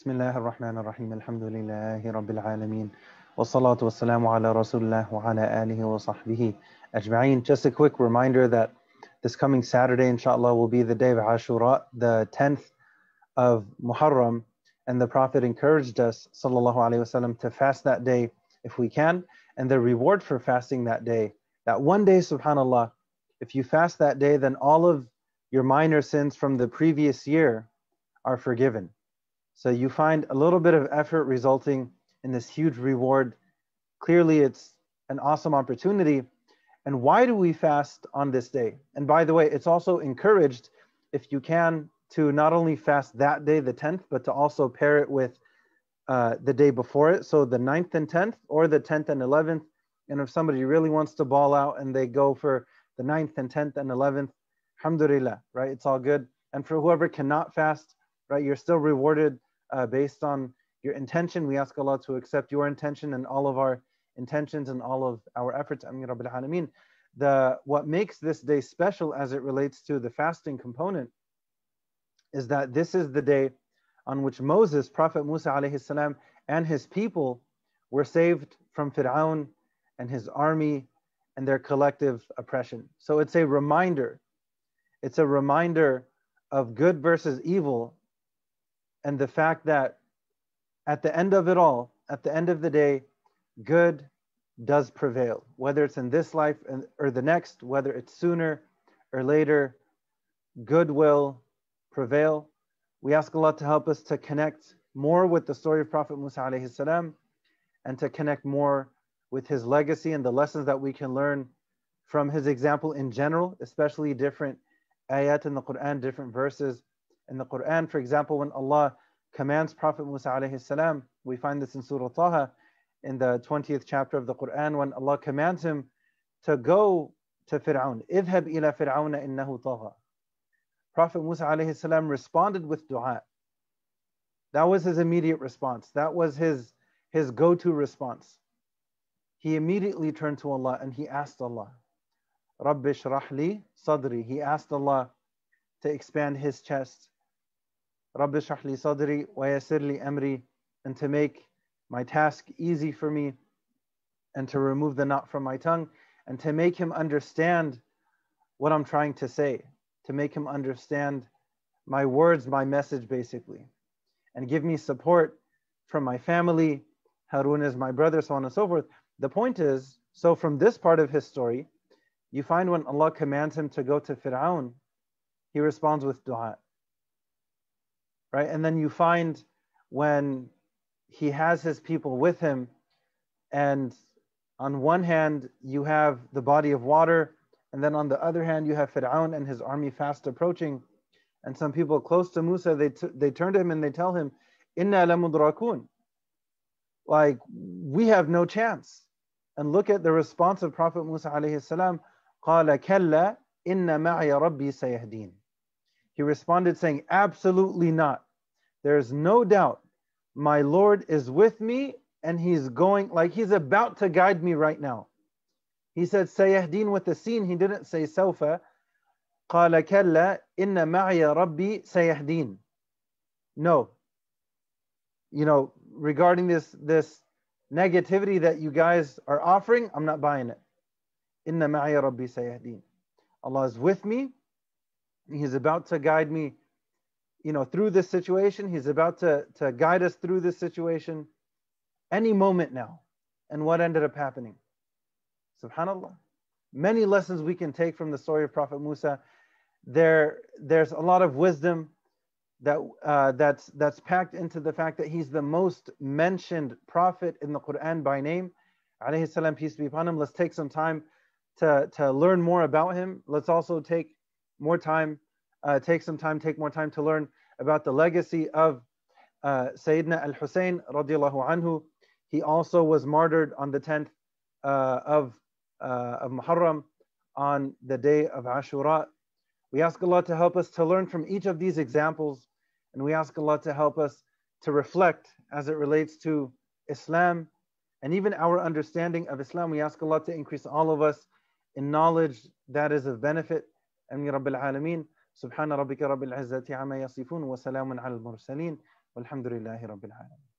بسم الله الرحمن الرحيم الحمد لله رب العالمين والصلاة والسلام على رسول الله وعلى آله وصحبه أجمعين. Just a quick reminder that this coming Saturday, inshallah, will be the day of Ashura, the 10th of Muharram, and the Prophet encouraged us, sallallahu alaihi wasallam, to fast that day if we can. And the reward for fasting that day, that one day, subhanallah, if you fast that day, then all of your minor sins from the previous year are forgiven. So you find a little bit of effort resulting in this huge reward. Clearly, it's an awesome opportunity. And why do we fast on this day? And by the way, it's also encouraged, if you can, to not only fast that day, the 10th, but to also pair it with uh, the day before it. So the 9th and 10th, or the 10th and 11th. And if somebody really wants to ball out and they go for the 9th and 10th and 11th, alhamdulillah, right? It's all good. And for whoever cannot fast, right, you're still rewarded uh, based on your intention. We ask Allah to accept your intention and all of our intentions and all of our efforts. The what makes this day special as it relates to the fasting component is that this is the day on which Moses, Prophet Musa alayhi salam, and his people were saved from Fir'aun and his army and their collective oppression. So it's a reminder. It's a reminder of good versus evil and the fact that at the end of it all, at the end of the day, good does prevail, whether it's in this life or the next, whether it's sooner or later, good will prevail. We ask Allah to help us to connect more with the story of Prophet Musa alayhi and to connect more with his legacy and the lessons that we can learn from his example in general, especially different ayat in the Quran, different verses in the Quran. For example, when Allah commands Prophet Musa alayhi salam, we find this in Surah Taha in the 20th chapter of the Quran when Allah commands him to go to Fir'aun. اذهب إلى فرعون إنه طغى. Prophet Musa alayhi salam responded with dua. That was his immediate response. That was his, his go-to response. He immediately turned to Allah and he asked Allah, Rabbi shrah sadri. He asked Allah to expand his chest. Shrah li sadri wa yasir li amri. And to make my task easy for me and to remove the knot from my tongue and to make him understand what I'm trying to say, to make him understand my words, my message basically, and give me support from my family. Harun is my brother, so on and so forth. The point is, so from this part of his story, you find when Allah commands him to go to Fir'aun, he responds with dua Right? And then you find when he has his people with him, and on one hand, you have the body of water, and then on the other hand, you have Fir'aun and his army fast approaching. And some people close to Musa, they, t- they turn to him and they tell him, Inna lamudrakun. Like, we have no chance. And look at the response of Prophet Musa alayhi salam. قال كلا إن معي ربي سيهدين. He responded saying, absolutely not. There's no doubt my Lord is with me and he's going, like he's about to guide me right now. He said سيهدين with the sin. He didn't say سوف. قال كلا إن معي ربي سيهدين. No. You know, regarding this, this negativity that you guys are offering, I'm not buying it. Inna ma'iya rabbi sayahdeen. Allah is with me. He's about to guide me, you know, through this situation. He's about to, to guide us through this situation any moment now. And what ended up happening? Subhanallah. Many lessons we can take from the story of Prophet Musa. There, there's a lot of wisdom that uh, that's that's packed into the fact that he's the most mentioned prophet in the Quran by name. Alayhi salam, peace be upon him. Let's take some time to, to learn more about him. Let's also take more time, uh, take some time, take more time to learn about the legacy of uh, Sayyidina Al Hussein radiallahu anhu. He also was martyred on the 10th uh, of, uh, of Muharram on the day of Ashura. We ask Allah to help us to learn from each of these examples and we ask Allah to help us to reflect as it relates to Islam and even our understanding of Islam. We ask Allah to increase all of us in knowledge that is of benefit. Amin Rabbil Alameen. سبحان ربك رب العزة عما يصفون وسلام على المرسلين والحمد لله رب العالمين